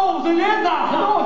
Oh, Zelenda!